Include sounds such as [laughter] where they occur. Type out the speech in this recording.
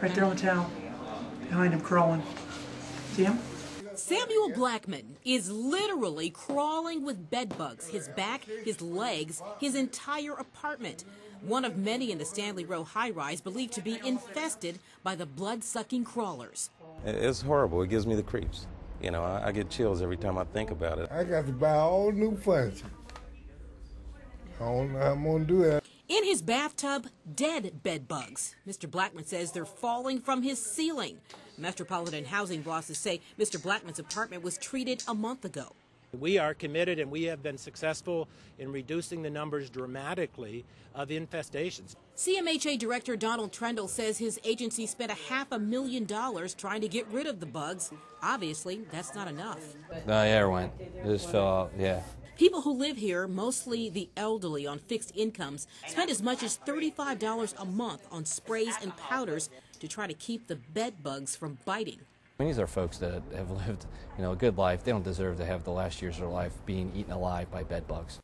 Right there on the towel. Behind him, crawling. See him? Samuel Blackman is literally crawling with bedbugs, his back, his legs, his entire apartment. One of many in the Stanley Rowe high rise believed to be infested by the blood sucking crawlers. It's horrible. It gives me the creeps. You know, I, I get chills every time I think about it. I got to buy all new furniture. I don't know how I'm going to do that. In his bathtub, dead bed bugs. Mr. Blackman says they're falling from his ceiling. Metropolitan housing bosses say Mr. Blackman's apartment was treated a month ago. We are committed and we have been successful in reducing the numbers dramatically of infestations. CMHA Director Donald Troendle says his agency spent a half a million dollars trying to get rid of the bugs. Obviously, that's not enough. The air went. It just fell out, yeah. People who live here, mostly the elderly on fixed incomes, spend as much as $35 a month on sprays and powders to try to keep the bed bugs from biting. I mean, these are folks that have [laughs] lived, you know, a good life. They don't deserve to have the last years of their life being eaten alive by bed bugs.